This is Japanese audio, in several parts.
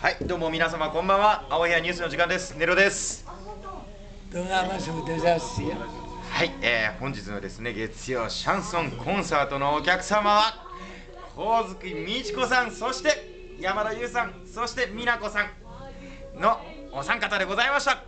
はい、どうも皆様こんばんは。青部屋ニュースの時間です。ネロです。動画マスデザスよ。はい、えー、本日のですね月曜シャンソンコンサートのお客様は神月美智子さん、そして山田優さん、そして美奈子さんのお三方でございました。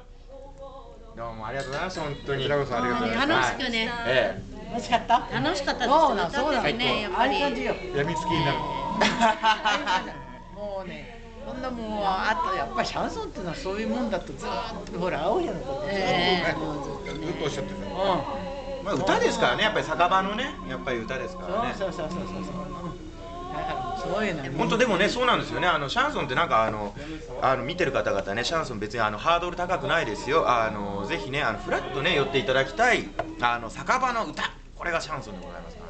どうもありがとうございました。本当に。こちらこそありがとうございます楽しくね、え楽しかった？楽しかったですそうなんそうなん歌っててね、やっぱり。ああいう感じよ。やみつきになる もうね。こんなもんはあとやっぱりシャンソンっていうのはそういうもんだとずーっとほら青屋のことずーっとええもうずっとずっね。とおっしゃってた。うんまあ歌ですからね、やっぱり酒場のね、やっぱり歌ですからね。そうそうそうそう。そうそう。うん。だからそういうのは本当でもねそうなんですよね。あのシャンソンってなんかあのあの見てる方々ねシャンソン別にあのハードル高くないですよ。あのぜひねあのフラッとね寄っていただきたいあの酒場の歌。これがシャンソンでございますから。ね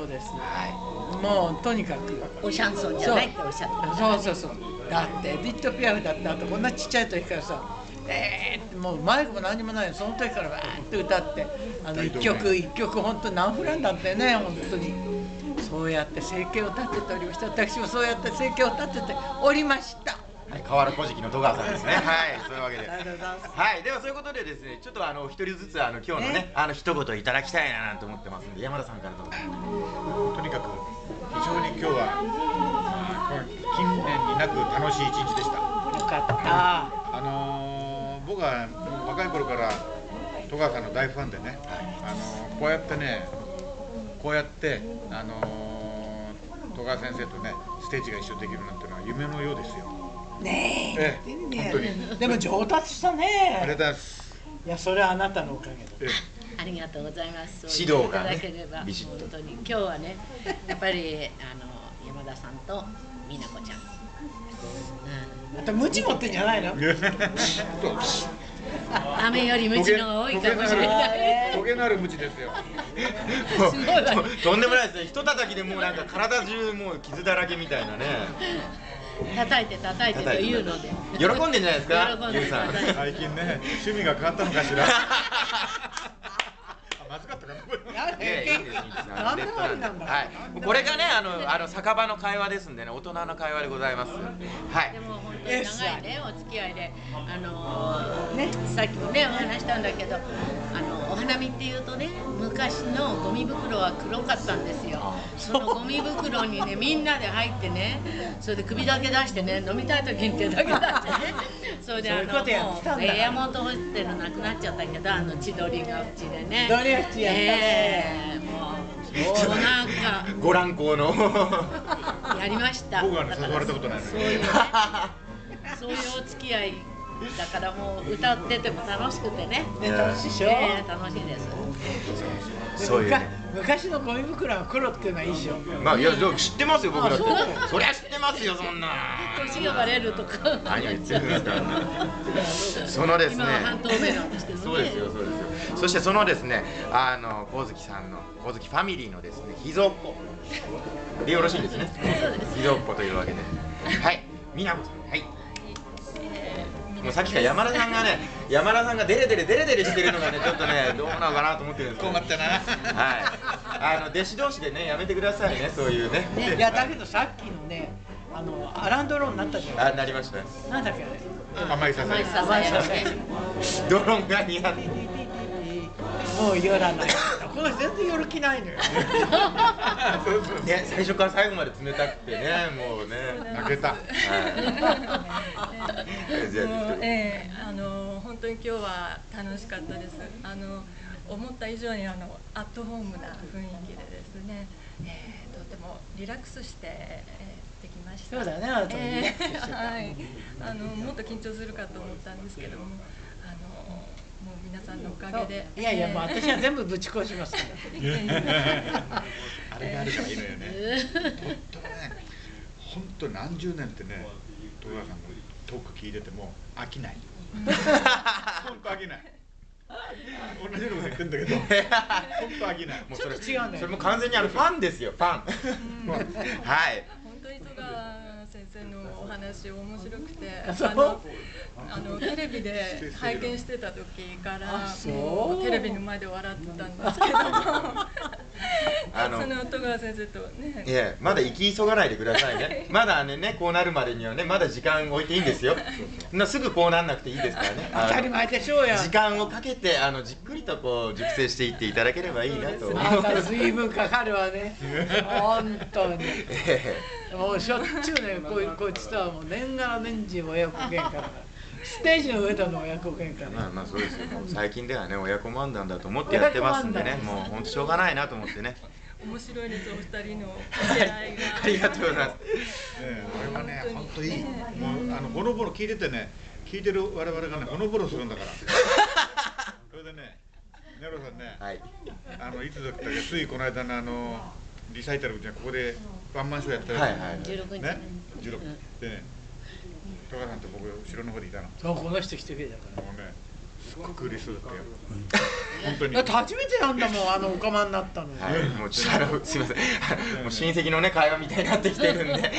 そうですね。はもうとにかく。おシャンソンじゃないっておっしゃってそうそうそう。だってエディット・ピアフだってあとこんなちっちゃい時からさえーってもうマイクも何もないの。その時からわーって歌ってあの一曲一曲本当何フランだってね本当に。そうやって生計を立てておりました。私もそうやって生計を立てておりました。い、はい、河原小敷の戸川さんですね。はいそういうわけで。はいではそういうことでですねちょっとあのお一人ずつあの今日のねねあの一言いただきたいななんて思ってますんで山田さんからどうぞ。とにかく非常に今日は近年になく楽しい一日でした。よかった。あのー僕は若い頃から戸川さんの大ファンでね、あのーこうやってねこうやってあのー戸川先生とねステージが一緒にできるなんていうのは夢のようですよねえ。ええ本当に。でも上達したありがとうねございます。いやそれはあなたのおかげだ。えありがとうございます。指導がね本当に。今日はね、やっぱりあの山田さんと美奈子ちゃん。うまたムチ持ってんじゃないの？雨より無知のが多いかもしれない。トゲのある無知ですよ。すごい。わねととんでもないです。ねひと叩きでもうなんか体中もう傷だらけみたいなね叩いて叩いてというので。喜んでんじゃないですか喜んでゆうさん。最近ね趣味が変わったのかしら。あまずかったかなこれ。はい、これがねあのあの酒場の会話ですんでね大人の会話でございますはい。でも本当に長いねお付き合いで。あのーねさっきもねお話したんだけどあのお花見っていうとね昔のゴミ袋は黒かったんですよ。そのゴミ袋にねみんなで入ってねそれで首だけ出してね飲みたい時に手だけ出してね。それであのもうんエアモントホテルなくなっちゃったけどあの千鳥がうちでね。千鳥がうちやった。ねええもうもうなんかご覧光の。やりました。僕は誘われたことないのそういうね、そういうお付き合いだからもう歌ってても楽しくてね。ね。楽しいでしょ、ええ楽しいです。そういうね。昔のゴミ袋は黒っていうのはいいでしょ。まあいやでも知ってますよ僕だって。あそうそりゃ知ってますよそんな。年がバレるとか。何を言ってるんですかそのですね。今は半透明なんですけどね。そうですよそうですよ。そしてそのですねあの光月さんの光月ファミリーのですね秘蔵っ子。でよろしいですね。そうです。秘蔵っ子というわけで。はい。美奈子さん。はいもうさっきから山田さんがね山田さんがデレデレデレデレしてるのがねちょっとね どうなのかなと思ってるんですよ困ったな。はい。あの弟子同士でねやめてくださいねそういうね。いやだけどさっきのねあのアランドローになったじゃん。あなりました。なんだっけあれ？甘いささや甘いささや。ドローンが似合ってもう寄らない。この人全然寄る気ないのよ。ね最初から最後まで冷たくてねもうね。泣けた。はいじゃあもう。ええ。あの本当に今日は楽しかったです。あの思った以上にあのアットホームな雰囲気でですね、えーとてもリラックスして、えーできました。そうだねあなたもリラックスしてた。えーはい。あのもっと緊張するかと思ったんですけども、あのもう皆さんのおかげで。いやいやもうえー私は全部ぶち壊しますから。あれがあるからいいのよね。とってもね本当何十年ってね戸川さんのトーク聞いてても飽きない本当飽きない。同じようなこと言ってんだけど。本当飽きない。もうそれちょっと違うんだよそれも完全にあのファンですよファン。はい。本当に戸川先生のお話面白くてあのあのテレビで拝見してた時からもうテレビの前で笑ってたんですけども。あのその戸川先生とねいやまだ行き急がないでくださいね。まだねねこうなるまでにはねまだ時間置いていいんですよ。なすぐこうなんなくていいですからね。当たり前でしょうや時間をかけてあのじっくりとこう熟成していっていただければいいなと。思いあんた随分かかるわね。本当に。えもうしょっちゅうねこいこいつとはもう年がら年中親子喧嘩だから。ステージの上での親子喧嘩ね。えまあまあそうですよ。もう最近ではね親子漫談だと思ってやってますんでね。もう本当しょうがないなと思ってね。面白いですお二人のお出会いが。ありがとうございます。えこれはね本当いい。もうあのほのぼの聞いててね聞いてる我々がねほのぼのするんだから。それでねネロさんねはい。あのいつだったっけついこの間のあのリサイタルみたいなここでワンマンショーやったはいはい16日。ね16でね戸川さんと僕後ろの方でいたの。もそうこの人来てくれたかうねすっごく嬉しそうだったよ。本当に。らだって初めてなんだもんあのおかまになったの、はい、もうちょっとあの すみません、もう親戚のね会話みたいになってきてるんで、はい、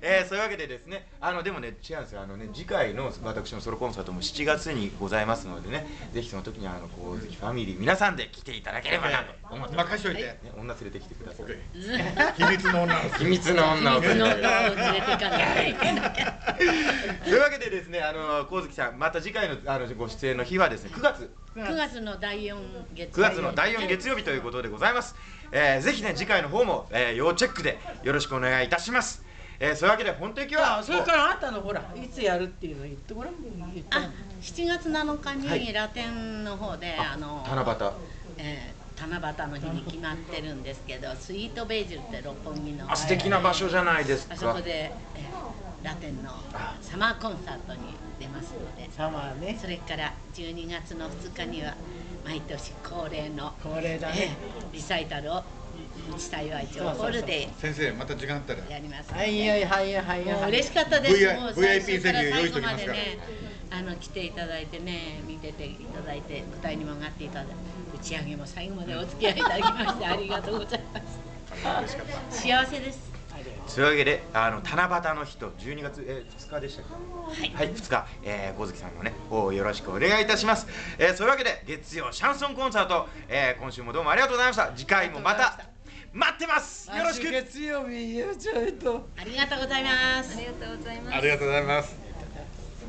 えーそういうわけでですね、あのでもね違うんですよ、あのね次回の私のソロコンサートも7月にございますのでね、ぜひその時にあのこうぜひファミリー皆さんで来ていただければなと思ってます。任しといて、ね、女連れてきてください。秘密の女秘密の女を秘密の女を連れていかな い。というわけでですね、あの神月さんまた次回のあのご出演の日はですね、9月。9月。の第4月。9月の第4月曜日ということでございます。えー、ぜひね次回の方も、えー、要チェックでよろしくお願いいたします。えー、そういうわけで本当に今日はあそれからあなたのほらいつやるっていうの言ってごらん言ってごらあん7月7日はい。にラテンの方で、あの七夕。えー七夕の日に決まってるんですけどスイートベージュって六本木の。あ素敵な場所じゃないですか。あそこで、えーラテンのサマーコンサートに出ますのでサマーね。それから12月の2日には毎年恒例の、これだえねーリサイタルを内幸町ホールで先生また時間あったら。やりますはいはいはいはいもうはい嬉しかったです。もう最初から最後までね、あの来ていただいてね、見てていただいて、舞台にも上がっていただいて、打ち上げも最後までお付き合いいただきましてありがとうございます。嬉しかった。幸せです。そういうわけであの七夕の日と12月、えー、2日でしたっけ？はい、2日、えー、小月さんのね方よろしくお願いいたします、えー、そういうわけで月曜シャンソンコンサート、えー、今週もどうもありがとうございました。次回もまた待ってます。よろしく。月曜日よちょいと。ありがとうございます。あ。りがとうございます。ありがとうございます